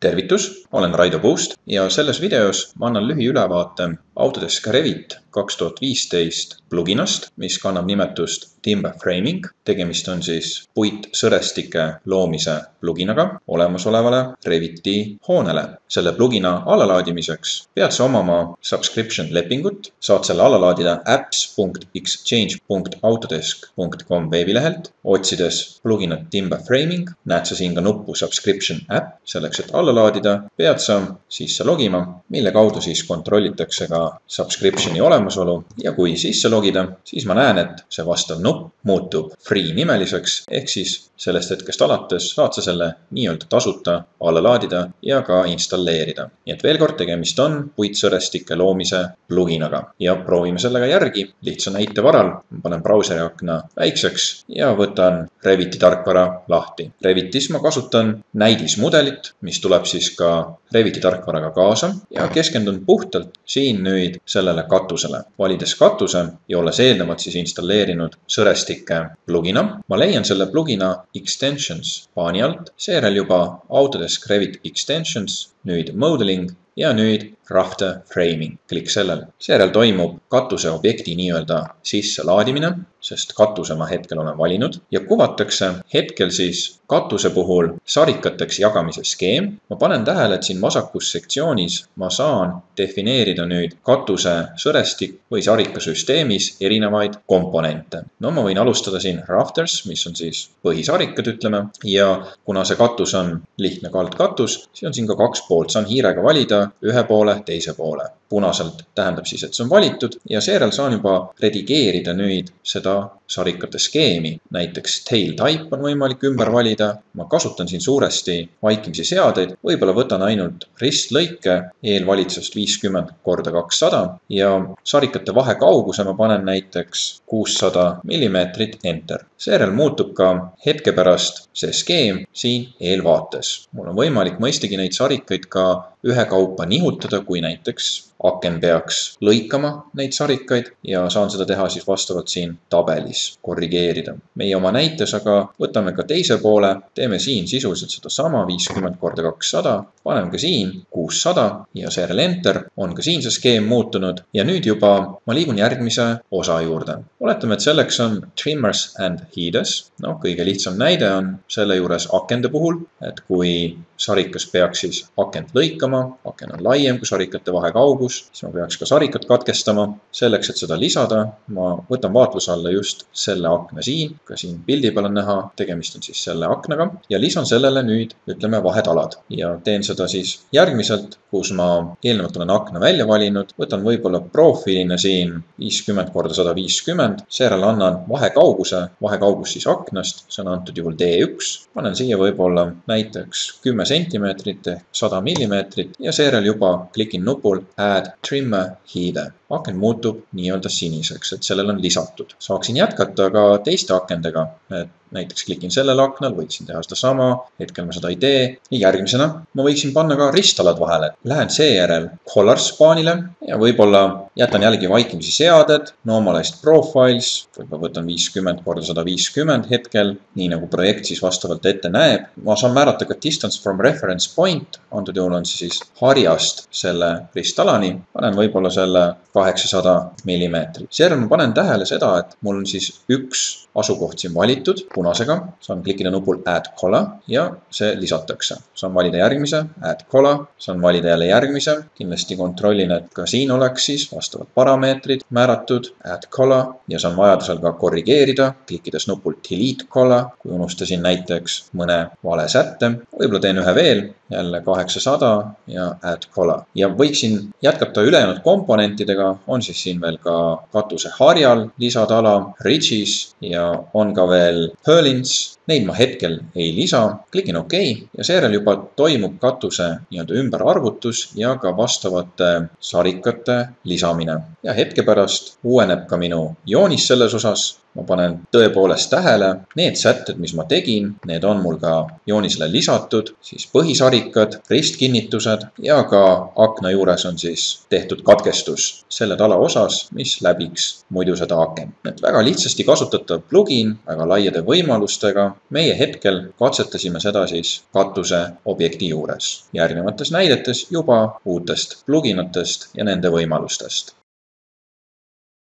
tervitus, olen Raido Puust ja selles videos ma annan lühiülevaate Autodesk Revit kaks tuhat viisteist pluginast, mis kannab nimetust Timber Framing. tegemist on siis puitsõrestike loomise pluginaga olemasolevale Reviti hoonele. selle plugina allalaadimiseks pead sa omama subscription lepingut, saad selle alla laadida apps.exchange.autodesk.com veebilehelt. otsides pluginat Timber Framing näed sa siin ka nuppu subscription app, selleks et alla laadida, pead sa sisse logima, mille kaudu siis kontrollitakse ka subscription'i olemasolu ja kui sisse logida, siis ma näen, et see vastav nupp muutub free nimeliseks, ehk siis sellest hetkest alates saad sa selle nii-öelda tasuta alla laadida ja ka installeerida. nii et veel kord, tegemist on puitsõrestike loomise pluginaga ja proovime sellega järgi lihtsa näite varal. panen brauseri akna väikseks ja võtan Reviti tarkvara lahti. Revitis ma kasutan näidismudelit, mis tuleb siis ka Reviti tarkvaraga kaasa ja keskendun puhtalt siin nüüd sellele katusele. Valides katuse ja olles eelnevalt siis installeerinud sõrestike plugina, ma leian selle plugina extensions paani alt, seejärel juba Autodesk Revit Extensions, nüüd Modeling ja nüüd Rafter Framing, klikk sellele. seejärel toimub katuse objekti nii-öelda sisselaadimine, sest katuse ma hetkel olen valinud ja kuvatakse hetkel siis katuse puhul sarikateks jagamise skeem. ma panen tähele, et siin vasakus sektsioonis ma saan defineerida nüüd katuse sõrestik või sarikasüsteemis erinevaid komponente. no ma võin alustada siin rafters, mis on siis põhisarikad, ütleme, ja kuna see katus on lihtne kaldkatus, siis on siin ka kaks poolt, saan hiirega valida ühe poole, teise poole. punaselt tähendab siis, et see on valitud ja seejärel saan juba redigeerida nüüd seda sarikate skeemi. näiteks tail type on võimalik ümber valida. ma kasutan siin suuresti vaikimisi seadeid, võib-olla võtan ainult ristlõike eelvalitsusest viiskümmend korda kakssada ja sarikate vahekauguse ma panen näiteks kuussada millimeetrit, enter. seejärel muutub ka hetke pärast see skeem siin eelvaates. mul on võimalik mõistagi neid sarikaid ka ühekaupa nihutada, kui näiteks aken peaks lõikama neid sarikaid ja saan seda teha siis vastavalt siin tabelis, korrigeerida. meie oma näites aga võtame ka teise poole, teeme siin sisuliselt sedasama viiskümmend korda kakssada, paneme ka siin kuussada ja seejärel enter, on ka siin see skeem muutunud ja nüüd juba ma liigun järgmise osa juurde. oletame, et selleks on trimmers and headers, noh, kõige lihtsam näide on selle juures akende puhul, et kui sarikas peaks siis akent lõikama, aken on laiem kui sarikate vahekaugus, siis ma peaks ka sarikat katkestama. selleks, et seda lisada, ma võtan vaatluse alla just selle akna siin, ka siin pildi peal on näha, tegemist on siis selle aknaga. Ja lisan sellele nüüd, ütleme, vahetalad. Ja teen seda siis järgmiselt, kus ma eelnevalt olen akna välja valinud, võtan võib-olla profiilina siin viiskümmend korda sada viiskümmend, seejärel annan vahekauguse, vahekaugus siis aknast, see on antud juhul D1, panen siia võib-olla näiteks kümme sentimeetrit ehk sada millimeetrit ja seejärel juba klikin nupul Add trimmer hiide. aken muutub nii-öelda siniseks, et sellele on lisatud. saaksin jätkata ka teiste akendega, et näiteks klikin sellel aknal, võiksin teha sedasama, hetkel ma seda ei tee. ja järgmisena ma võiksin panna ka ristalad vahele, lähen seejärel colors paanile ja võib-olla jätan jällegi vaikimisi seaded, normalized profiles, võib-olla võtan viiskümmend korda sada viiskümmend hetkel, nii nagu projekt siis vastavalt ette näeb. ma saan määrata ka distance from reference point, antud juhul on see siis harjast selle ristalani, panen võib-olla selle kaheksasada millimeetrit. seejärel ma panen tähele seda, et mul on siis üks asukoht siin valitud punasega, saan klikkida nupul add color ja see lisatakse. saan valida järgmise, add color, saan valida jälle järgmise, kindlasti kontrollin, et ka siin oleks siis vastavad parameetrid määratud, add color ja saan vajadusel ka korrigeerida, klikkides nupul delete color, kui unustasin näiteks mõne vale sätte. võib-olla teen ühe veel, jälle kaheksasada ja add color ja võiksin jätkata ülejäänud komponentidega, on siis siin veel ka katuse harjal lisadala, ridges ja on ka veel Perlins, neid ma hetkel ei lisa, klikin OK ja seejärel juba toimub katuse nii-öelda ümberarvutus ja ka vastavate sarikate lisamine. ja hetke pärast uueneb ka minu joonis selles osas ma panen tõepoolest tähele, need sätted, mis ma tegin, need on mul ka joonisele lisatud, siis põhisarikad, ristkinnitused ja ka akna juures on siis tehtud katkestus selle tala osas, mis läbiks muidu seda akent. et väga lihtsasti kasutatav plugin, väga laiade võimalustega. Meie hetkel katsetasime seda siis katuse objekti juures. järgnevates näidetes juba uutest pluginatest ja nende võimalustest